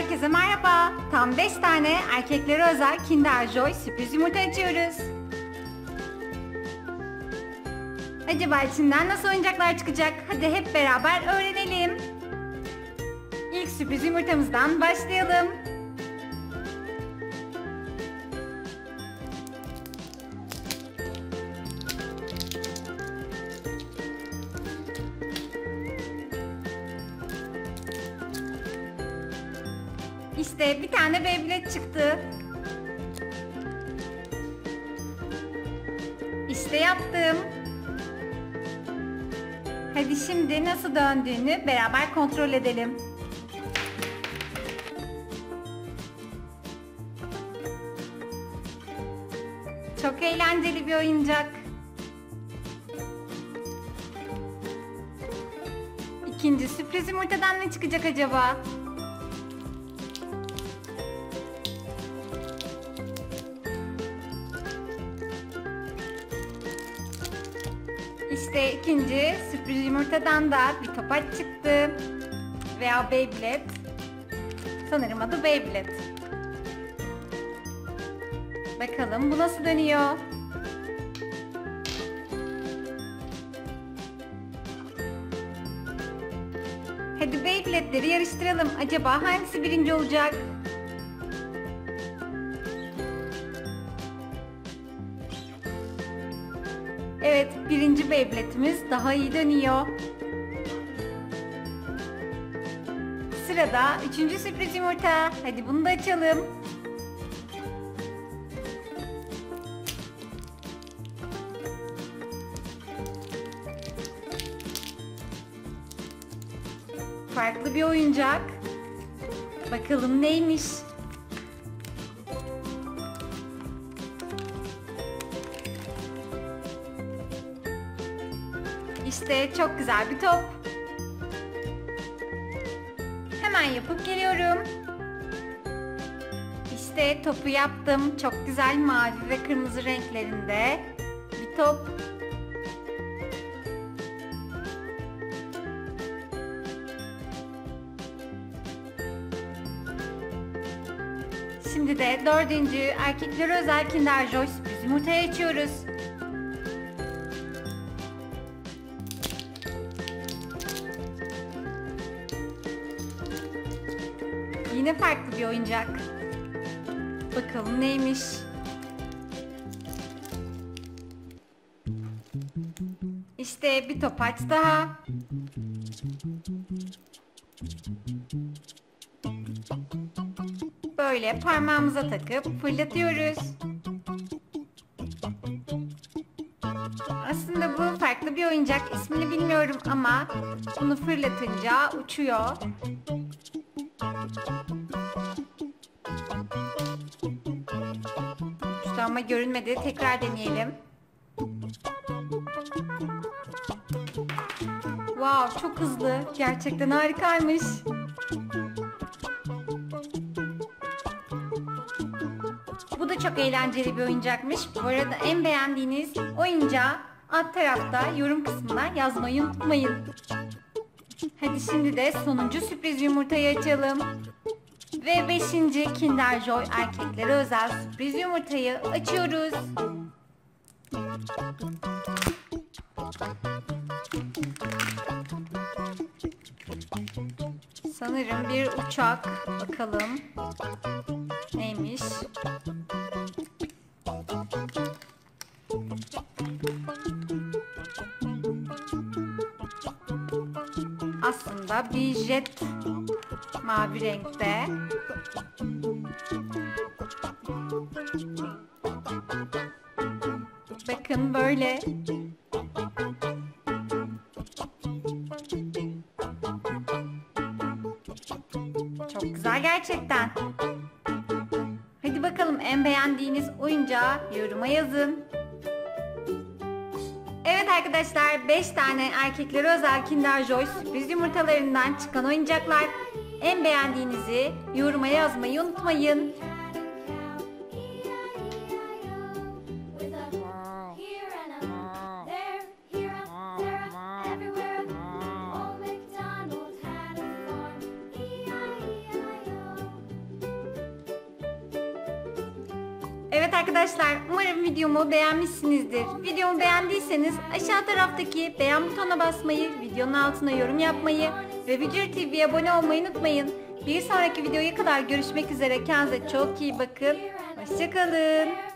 Herkese merhaba. Tam 5 tane erkeklere özel Kinder Joy sürpriz yumurta açıyoruz. Acaba içinden nasıl oyuncaklar çıkacak? Hadi hep beraber öğrenelim. İlk sürpriz yumurtamızdan başlayalım. İşte bir tane Beyblade çıktı. İşte yaptım. Hadi şimdi nasıl döndüğünü beraber kontrol edelim. Çok eğlenceli bir oyuncak. İkinci sürpriz yumurtadan ne çıkacak acaba? İşte ikinci sürpriz yumurtadan da bir topaç çıktı. Veya Beyblade. Sanırım adı Beyblade. Bakalım bu nasıl dönüyor? Hadi Beyblade'leri yarıştıralım. Acaba hangisi birinci olacak? Evet, birinci Beyblade'imiz daha iyi dönüyor. Sırada üçüncü sürpriz yumurta. Hadi bunu da açalım. Farklı bir oyuncak. Bakalım neymiş? İşte çok güzel bir top. Hemen yapıp geliyorum. İşte topu yaptım. Çok güzel mavi ve kırmızı renklerinde bir top. Şimdi de dördüncü erkeklere özel Kinder Joy sürpriz yumurtayı açıyoruz. Yine farklı bir oyuncak. Bakalım neymiş? İşte bir topaç daha. Böyle parmağımıza takıp fırlatıyoruz. Aslında bu farklı bir oyuncak. İsmini bilmiyorum ama bunu fırlatınca uçuyor. Uçtu ama görünmedi. Tekrar deneyelim. Wow, çok hızlı. Gerçekten harikaymış. Bu da çok eğlenceli bir oyuncakmış. Bu arada en beğendiğiniz oyuncağı alt tarafta yorum kısmına yazmayı unutmayın. Hadi şimdi de sonuncu sürpriz yumurtayı açalım. Ve beşinci Kinder Joy erkeklere özel sürpriz yumurtayı açıyoruz. Sanırım bir uçak. Bakalım. Neymiş? Aslında bir jet mavi renkte. Bakın böyle. Çok güzel gerçekten. Hadi bakalım en beğendiğiniz oyuncağı yoruma yazın. Evet arkadaşlar 5 tane erkeklere özel Kinder Joy sürpriz yumurtalarından çıkan oyuncaklar. En beğendiğinizi yoruma yazmayı unutmayın. Evet arkadaşlar umarım videomu beğenmişsinizdir. Videomu beğendiyseniz aşağı taraftaki beğen butonuna basmayı, videonun altına yorum yapmayı ve Bücür TV'ye abone olmayı unutmayın. Bir sonraki videoya kadar görüşmek üzere. Kendinize çok iyi bakın. Hoşçakalın.